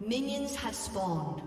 Minions have spawned.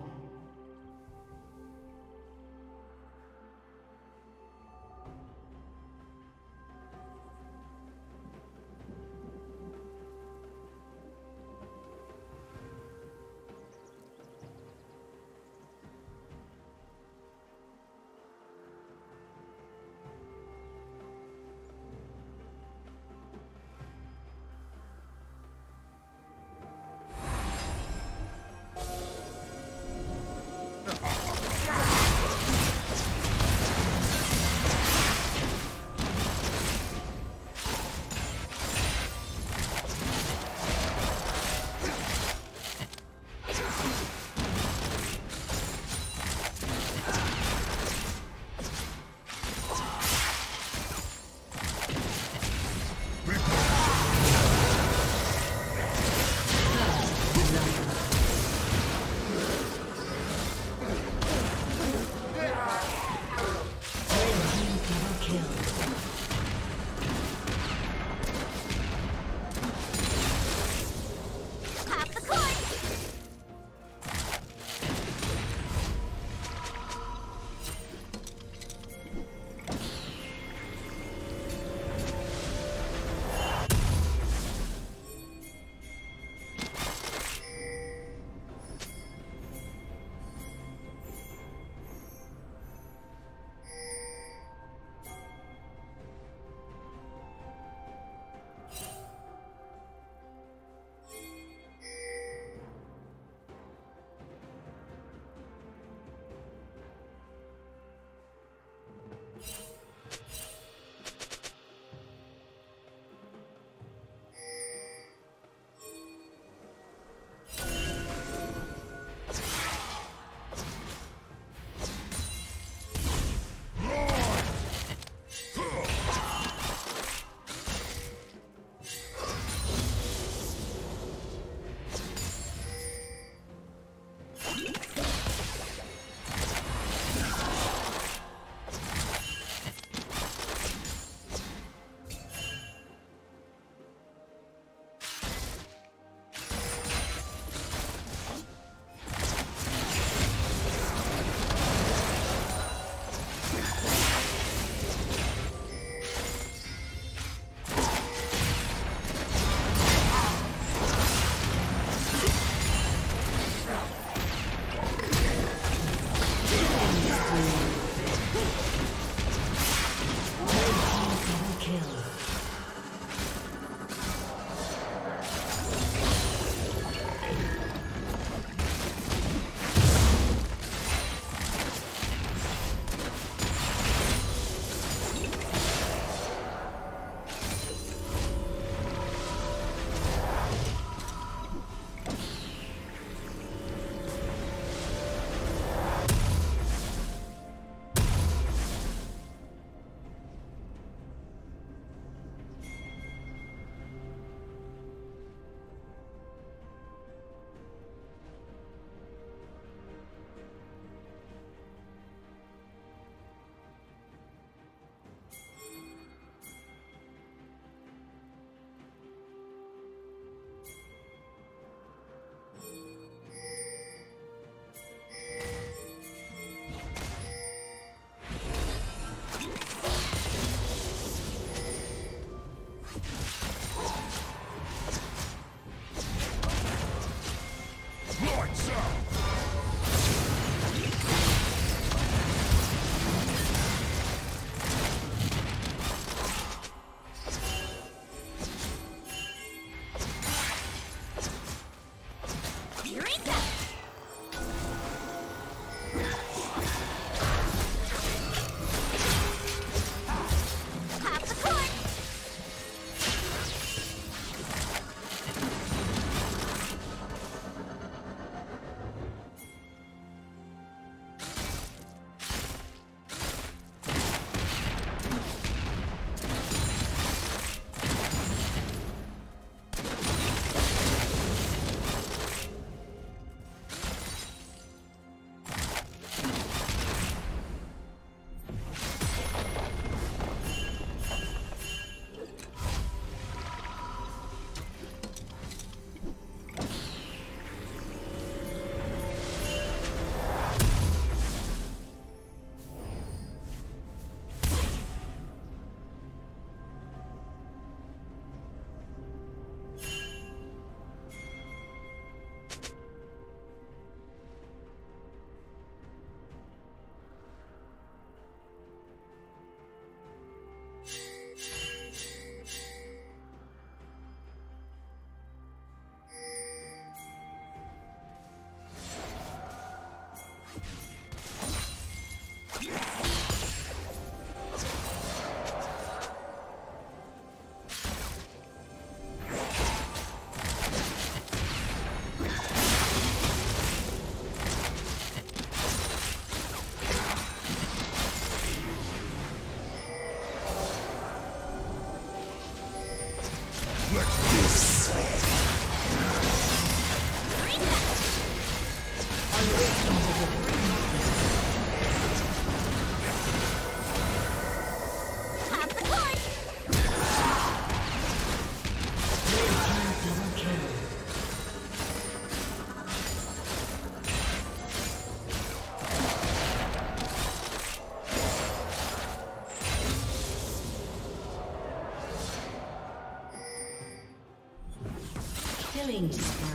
Killing spree.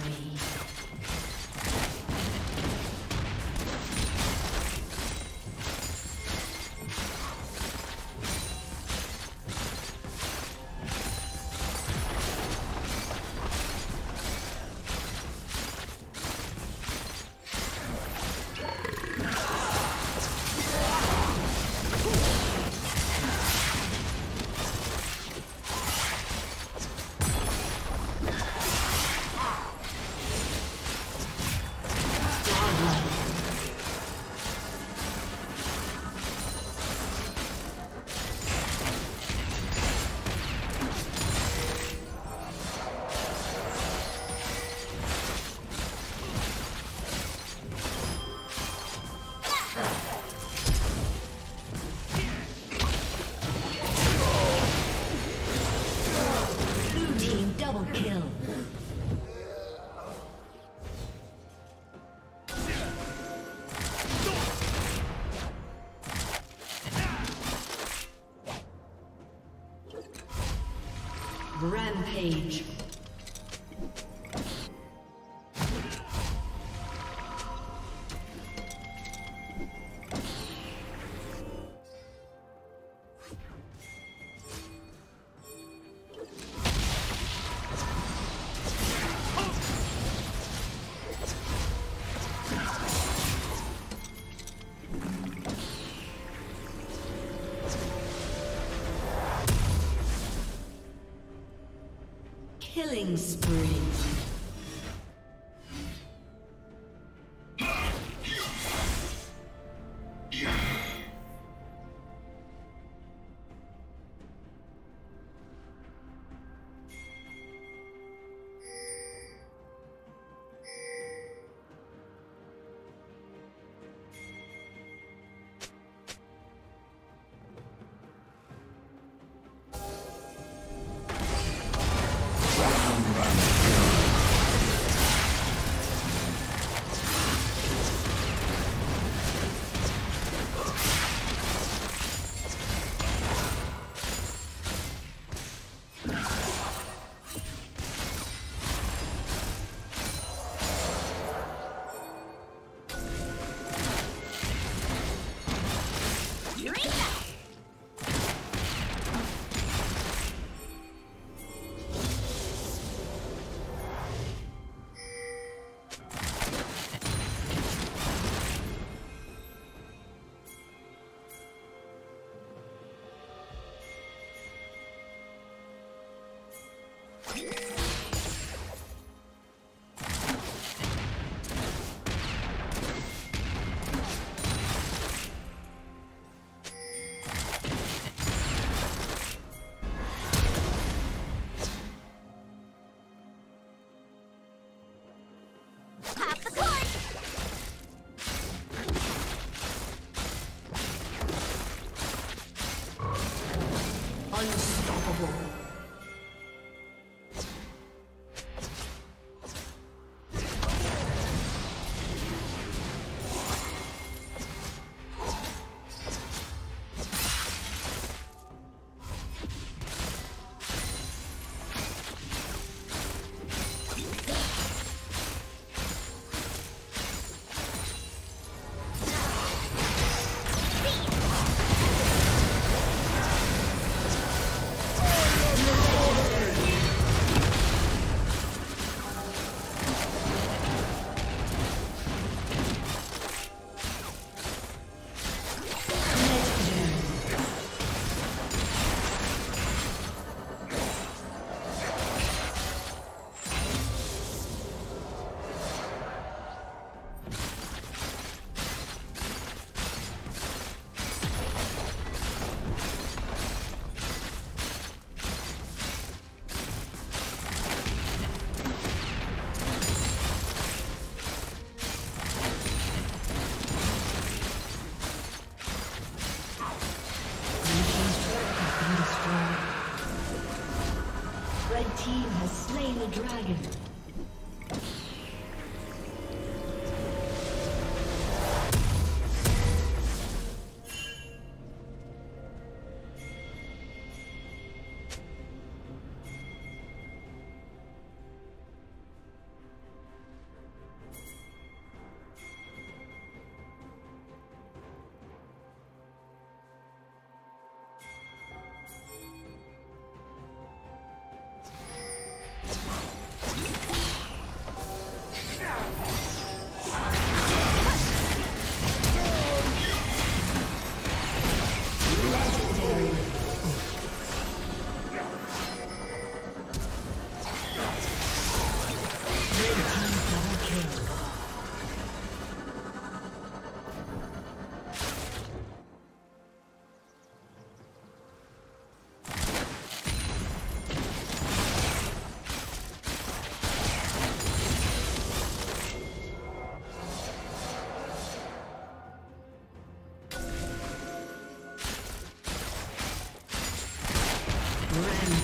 Rampage. Killing spree. dragon.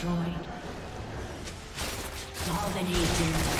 Destroyed. Dominating.